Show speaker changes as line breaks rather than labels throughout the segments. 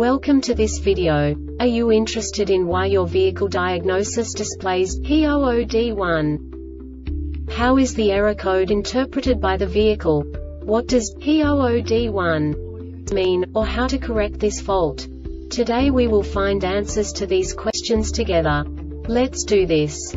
Welcome to this video. Are you interested in why your vehicle diagnosis displays P00D1? How is the error code interpreted by the vehicle? What does P00D1 mean, or how to correct this fault? Today we will find answers to these questions together. Let's do this.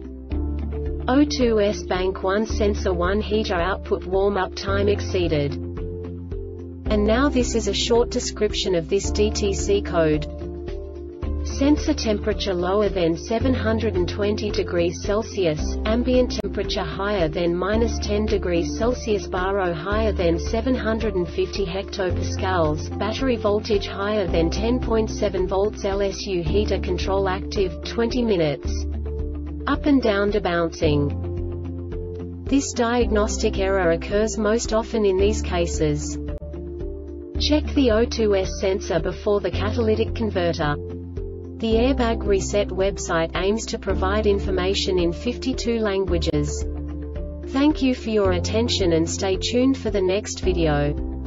O2S bank 1 sensor 1 heater output warm-up time exceeded. And now this is a short description of this DTC code. Sensor temperature lower than 720 degrees Celsius, ambient temperature higher than minus 10 degrees Celsius baro higher than 750 hectopascals, battery voltage higher than 10.7 volts LSU heater control active 20 minutes. Up and down debouncing. This diagnostic error occurs most often in these cases. Check the O2S sensor before the catalytic converter. The Airbag Reset website aims to provide information in 52 languages. Thank you for your attention and stay tuned for the next video.